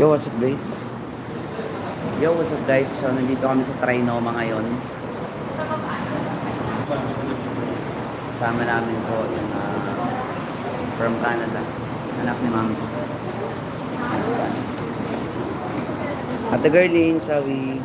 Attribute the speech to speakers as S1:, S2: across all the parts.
S1: Yo, what's up guys? Yo, what's up guys? So, nandito kami sa Trinoma ngayon. Sama namin po yung ah, from Canada. Anak ni Mami. At the girling, shall we?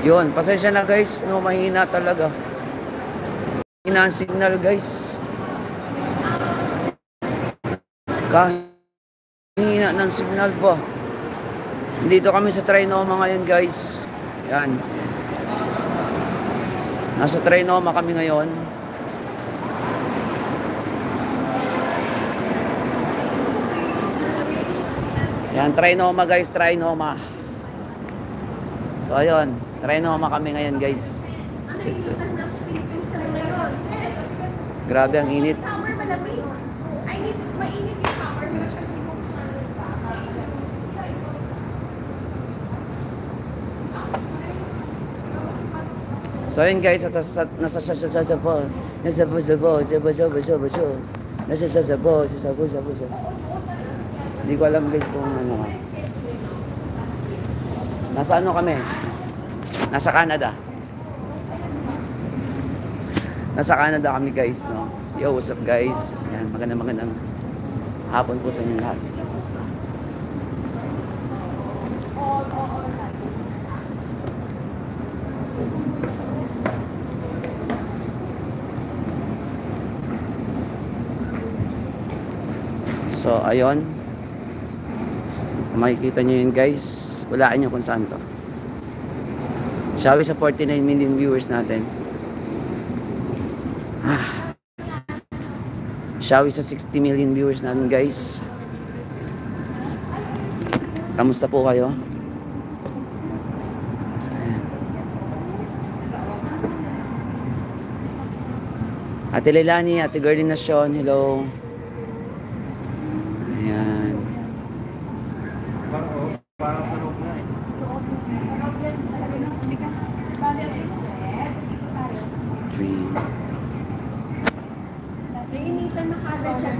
S1: Yun, pasensya na guys, no, mahina talaga. Mahina ang signal guys. Kahina ng signal ba? Dito kami sa Trinoma ngayon guys. Yan. Nasa Trinoma kami ngayon. Yan, Trinoma guys, Trinoma. So ayun, Trinoma kami ngayon guys. Grabe ang init.
S2: Summer malamig. I need, mainit yung summer. Pero siya hindi
S1: So ayun guys, nasa sa nasa sa sa sa po. Nasa po sa po, sa po sa po sa po sa. Nasa sa sa po, sa sa po sa po sa. Hindi ko alam guys kung ano. Nasa ano kami? Nasa Canada. Nasa Canada kami guys, no? Yo, what's up guys? Yan, magandang magandang hapon po sa inyo lahat. So, ayun. Makikita nyo yun guys. Walaan nyo kung saan to. Sabi sa 49 million viewers natin. Ah. Shawi sa 60 million viewers natin guys. Kamusta po kayo? Ate Leilani, Ate Girlie Nation, hello. Ayan.
S3: Parang sa loob na eh.
S1: Dream.
S2: Nainitan na kagad siya. Di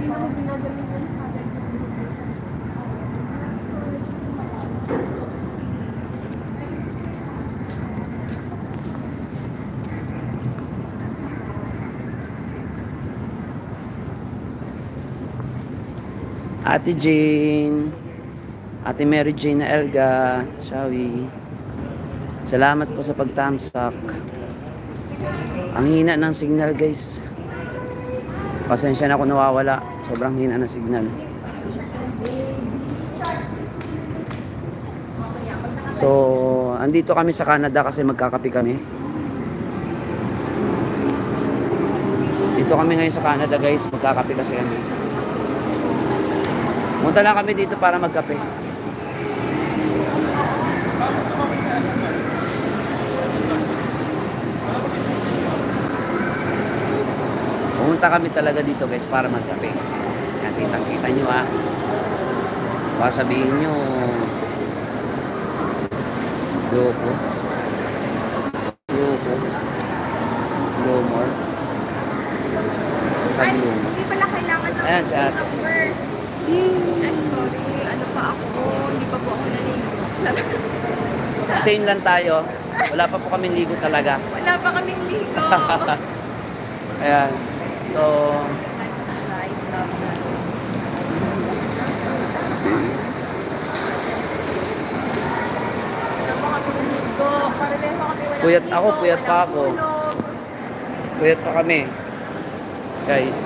S2: mo na ginagalitan kagad.
S1: Ate Jane, Ate Mary Jane na Elga, Shawi. Salamat po sa pagtamsak. Ang hina ng signal guys. Pasensya na kung nawawala. Sobrang hina ng signal. So, andito kami sa Canada kasi magkakape kami. Dito kami ngayon sa Canada guys, magkakape kasi kami. Punta lang kami dito para magkape. Pumunta kami talaga dito guys para magkape. Yan, kitang kita nyo ah. Baka sabihin nyo, loko. Loko. Lomor.
S2: Ay, hindi pala kailangan ng
S1: Ayan, si ate.
S2: I'm sorry. Ano pa ako? Hindi pa po ako naliligo.
S1: Same lang tayo. Wala pa po kami ligo talaga.
S2: Wala pa kaming ligo.
S1: Ayan. So, Puyat ako, puyat pa ako. Puyat pa kami. Guys.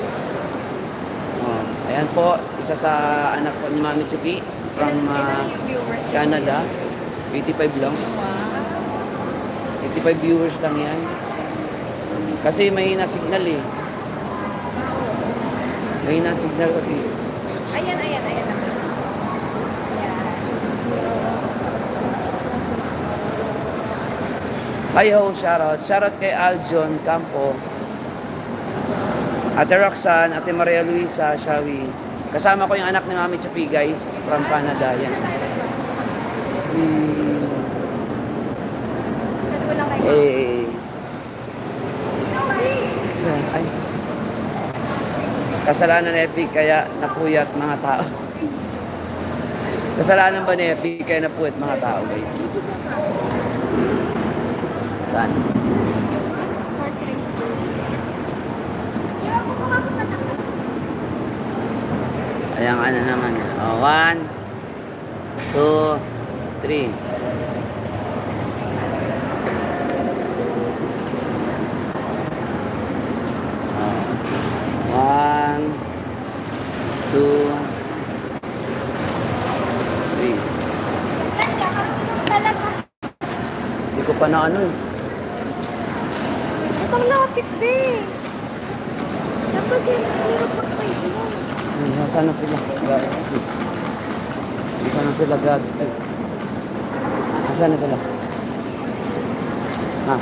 S1: Oh, ayan po, isa sa anak ko ni Mami Chupi from uh, Canada. 85 lang. 85 viewers lang yan. Kasi mahina signal eh. May na signal kasi.
S2: Ayan, ayan, ayan.
S1: Hi ho, shoutout. Shoutout kay Aljon Campo. Ate Roxanne, Ate Maria Luisa, Shawi. Kasama ko yung anak ni Mami Chapi, guys, from Canada. Yan. Hmm. Eh, Kasalanan ni Epic kaya napuyat mga tao. Kasalanan ba ni Epic kaya napuyat mga tao, guys? Saan? Ayan, ano naman. Oh, one, two, three. One, two, three. Hindi ko pa na ano eh.
S2: Ito lapit, be. Tapos yung hirap magpainom.
S1: Ay, Nasaan na sila? Godspeed. Nasaan na sila? Godspeed. Nasaan na sila? Ha?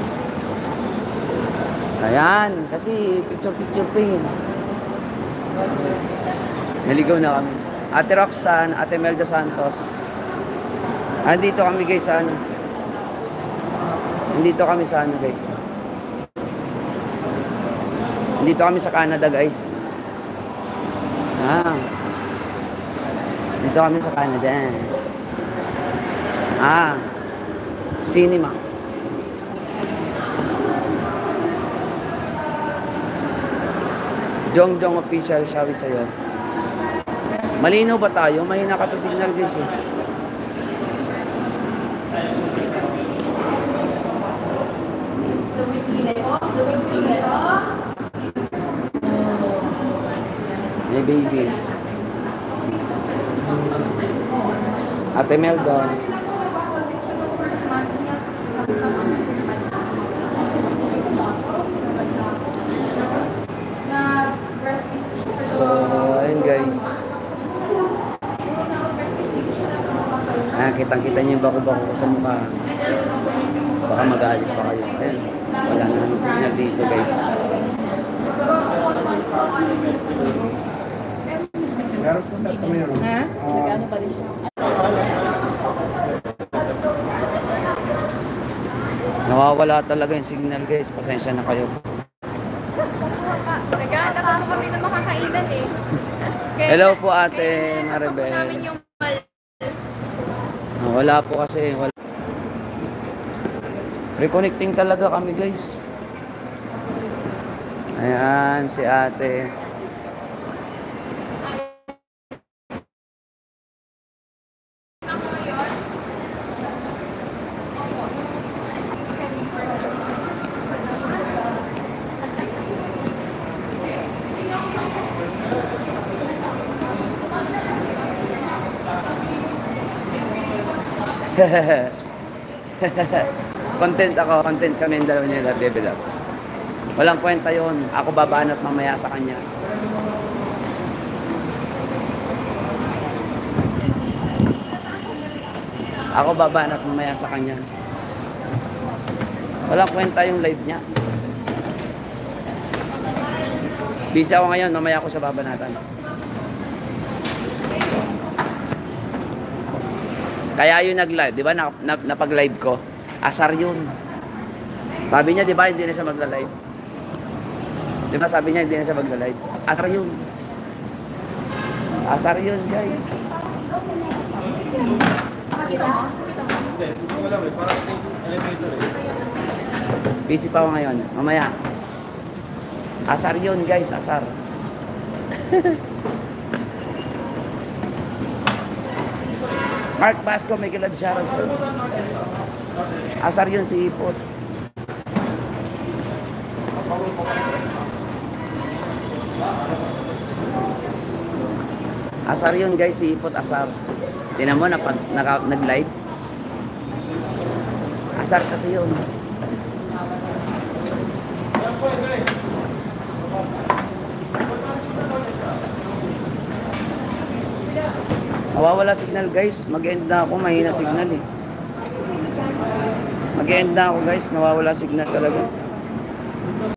S1: Ayan, kasi picture-picture pa yun. Naligaw na kami. Ate Roxanne, Ate Melda Santos. Andito kami guys sa ano. Andito kami sa ano guys. Andito kami sa Canada guys. Ah. Dito kami sa Canada. Ah. Cinema. Jong Jong official, sabi sa'yo. Malinaw ba tayo? Mahina ka sa signal guys eh. May baby. Ate Melda. So, ayun guys. Ah, kitang-kita niyo yung bako-bako ko sa mukha. Baka magalit pa kayo. Ayun. Wala na naman signal dito guys.
S2: Ha? Nag-ano pa rin siya.
S1: Nawawala talaga yung signal guys. Pasensya na kayo.
S2: Naghahanap ako kami na makakainan eh.
S1: Hello po ate Maribel. Wala po kasi. Wala. Reconnecting talaga kami guys. Ayan, si ate. content ako, content kami yung dalawa nila develops. Walang kwenta yon. Ako babanat mamaya sa kanya. Ako babanat mamaya sa kanya. Walang kwenta yung live niya. Busy ako ngayon, mamaya ako sa babanatan. Kaya yun nag-live, di ba? Na, na, napag-live ko. Asar yun. Sabi niya, di ba, hindi na siya magla-live. Di ba, sabi niya, hindi na siya magla-live. Asar yun. Asar yun, guys. Busy pa ako ngayon. Mamaya. Asar yun, guys. Asar. Mark Basco, may kilab shoutout sa'yo. Asar yun si Ipot. Asar yun guys, si Ipot Asar. Tinan mo, nag-live. Asar kasi yun. Nawawala signal guys. Mag-end na ako. Mahina signal eh. Mag-end na ako guys. Nawawala signal talaga.